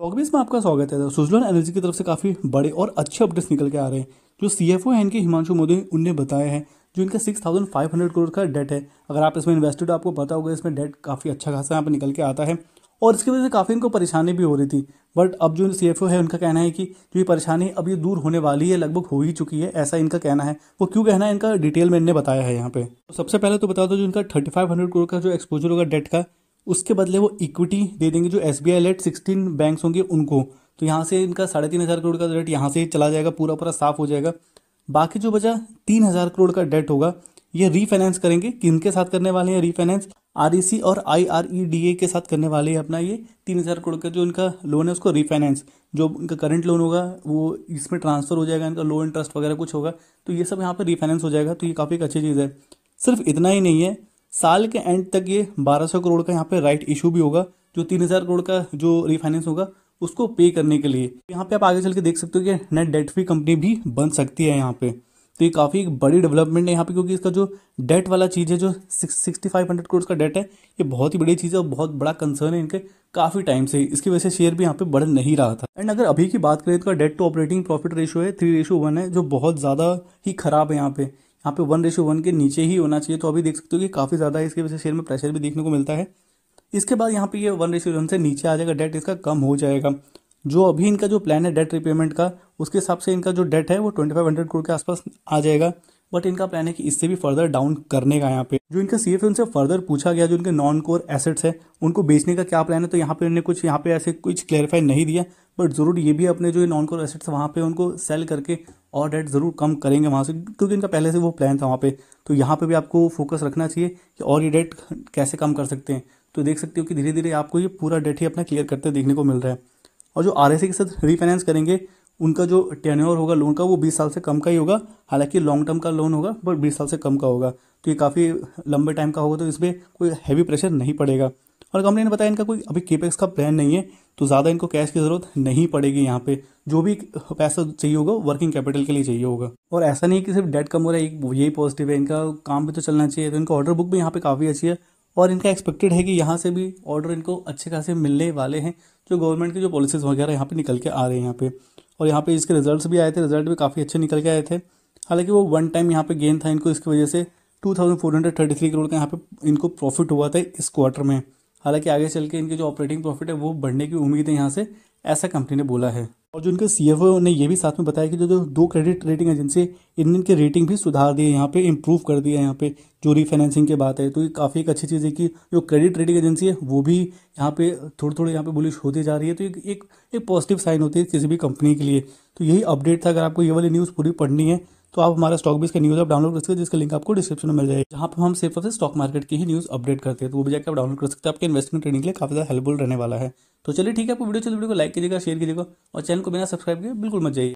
टॉकबीस में आपका स्वागत है। सुजलॉन एनर्जी की तरफ़ से काफ़ी बड़े और अच्छे अपडेट्स निकल के आ रहे हैं। जो सीएफओ है, इनके हिमांशु मोदी उनने बताया है, जो इनका six thousand five hundred crore का डेट है। अगर आप इसमें इन्वेस्टेड आपको पता होगा इसमें डेट काफ़ी अच्छा खासा यहाँ पर निकल के आता है। और इसकी वजह से काफ़ी इनको परेशानी भी हो रही थी। बट अब जो सी एफ़ ओ है, उनका कहना है कि जो ये परेशानी अब ये दूर होने वाली है, लगभग हो ही चुकी है, ऐसा इनका कहना है। वो क्यों कहना है, इनका डिटेल में इनने बताया है यहाँ पे। तो सबसे पहले तो बता दो जो इनका थर्टी फाइव हंड्रेड करोड़ का जो एक्सपोजर होगा डेट का उसके बदले वो इक्विटी दे देंगे जो S B I led sixteen bank होंगे उनको। तो यहाँ से इनका साढ़े तीन हज़ार करोड़ का डेट यहाँ से चला जाएगा, पूरा पूरा साफ़ हो जाएगा। बाकी जो बचा, तीन हज़ार करोड़ का डेट होगा। ये रीफाइनेंस करेंगे। किनके साथ करने वाले हैं रीफाइनेंस आरईसी और आई ए के साथ करने वाले हैं अपना ये तीन हज़ार करोड़ का जो इनका लोन है, उसको रीफाइनेंस जो इनका करंट लोन होगा, वो इसमें ट्रांसफ़र हो जाएगा, इनका लो इंटरेस्ट वगैरह कुछ होगा। तो ये सब यहाँ पर रीफाइनेंस हो जाएगा। तो ये काफ़ी एक अच्छी चीज़ है। सिर्फ़ इतना ही नहीं है साल के एंड तक ये बारह सौ करोड़ का यहाँ पे राइट इशू भी होगा, जो तीन हज़ार करोड़ का जो रिफाइनेंस होगा, उसको पे करने के लिए। यहाँ पे आप आगे चल के देख सकते हो कि नेट डेट फ्री कंपनी भी बन सकती है यहाँ पे। तो ये काफ़ी बड़ी डेवलपमेंट है यहाँ पे, क्योंकि इसका जो डेट वाला चीज़ है, जो सिक्सटी फाइव हंड्रेड करोड़ का डेट है, ये बहुत ही बड़ी चीज़ है और बहुत बड़ा कंसर्न है इनके काफ़ी टाइम से। इसकी वजह से शेयर भी यहाँ पे बढ़ नहीं रहा था। एंड अगर अभी की बात करें तो debt to operating profit ratio है थ्री रेशियो वन है, जो बहुत ज़्यादा ही खराब है यहाँ पे। यहाँ पे वन रेशो वन के नीचे ही होना चाहिए तो अभी देख सकते हो कि काफ़ी ज़्यादा इसके वजह से शेयर में प्रेशर भी देखने को मिलता है। इसके बाद यहाँ पे ये वन रेशो वन से नीचे आ जाएगा डेट इसका कम हो जाएगा। जो अभी इनका जो प्लान है डेट रिपेमेंट का, उसके हिसाब से इनका जो डेट है, वो ट्वेंटी फाइव हंड्रेड करोड़ के आसपास आ जाएगा। बट इनका प्लान है कि इससे भी फर्दर डाउन करने का यहाँ पे। जो इनका सी उनसे फर्दर पूछा गया, जो इनके नॉन कोर एसेट्स है, उनको बेचने का क्या प्लान है तो यहाँ पे उन्होंने कुछ, यहाँ पे ऐसे कुछ क्लैरिफाई नहीं दिया। बट ज़रूर ये भी अपने जो नॉन कोर एसेट्स वहाँ पे उनको सेल करके और डेट ज़रूर कम करेंगे वहाँ से, क्योंकि इनका पहले से वो प्लान था वहाँ पे। तो यहाँ पे भी आपको फोकस रखना चाहिए कि और ये डेट कैसे कम कर सकते हैं। तो देख सकते हो कि धीरे धीरे आपको ये पूरा डेट ही अपना क्लियर करते देखने को मिल रहा है। और जो आर के साथ रीफाइनेंस करेंगे, उनका जो टेन्योर होगा लोन का वो बीस साल से कम का ही होगा। हालाँकि लॉन्ग टर्म का लोन होगा बट बीस साल से कम का होगा। तो ये काफ़ी लंबे टाइम का होगा तो इसमें कोई हैवी प्रेशर नहीं पड़ेगा। और कंपनी ने बताया इनका कोई, अभी केपेक्स का प्लान नहीं है तो ज़्यादा इनको कैश की ज़रूरत नहीं पड़ेगी यहाँ पे। जो भी पैसा चाहिए होगा वर्किंग कैपिटल के लिए चाहिए होगा। और ऐसा नहीं कि सिर्फ़ डेट कम हो रहा है यही पॉजिटिव है, इनका काम भी तो चलना चाहिए तो इनका ऑर्डर बुक भी यहाँ पे काफ़ी अच्छी है। और इनका एक्सपेक्टेड है कि यहाँ से भी ऑर्डर इनको अच्छे खासे मिलने वाले हैं, जो गवर्नमेंट की जो पॉलिसीज़ वगैरह यहाँ पे निकल के आ रहे हैं यहाँ पे। और यहाँ पे इसके रिजल्ट्स भी आए थे रिज़ल्ट भी काफ़ी अच्छे निकल के आए थे। हालाँकि वो वन टाइम यहाँ पे गेन था इनको, इसकी वजह से two thousand four hundred thirty three crore का यहाँ पे इनको प्रॉफिट हुआ था इस क्वार्टर में। हालाँकि आगे चल के इनके जो ऑपरेटिंग प्रॉफिट है वो बढ़ने की उम्मीद है यहाँ से ऐसा कंपनी ने बोला है। और जो इनके सीएफओ ने ये भी साथ में बताया कि जो जो दो क्रेडिट रेटिंग एजेंसी इन इनके रेटिंग भी सुधार दिए यहाँ पे इम्प्रूव कर दिया यहाँ पे जो रीफाइनेंसिंग की बात है तो ये काफ़ी एक अच्छी चीज़ है कि जो क्रेडिट रेटिंग एजेंसी है वो भी यहाँ पे थोड़ी थोड़ी यहाँ पे बुलिश होती जा रही है तो एक एक, एक पॉजिटिव साइन होती है किसी भी कंपनी के लिए। तो यही अपडेट था अगर आपको ये वाली न्यूज़ पूरी पढ़नी है तो आप हमारा स्टॉक बेस का न्यूज़ आप डाउनलोड कर सकते हैं, जिसका लिंक आपको डिस्क्रिप्शन में मिल जाएगा। जहाँ पर हम सिर्फ़ से स्टॉक मार्केट की ही न्यूज़ अपडेट करते हैं तो वो भी जाकर आप डाउनलोड कर सकते हैं। आपके इन्वेस्टमेंट ट्रेडिंग के लिए काफ़ी ज़्यादा हेल्पफुल रहने वाला है। तो चलिए ठीक है आपको वीडियो, चलिए वीडियो को लाइक कीजिएगा शेयर कीजिएगा और चैनल को बिना सब्सक्राइब किया बिल्कुल मत जाइए।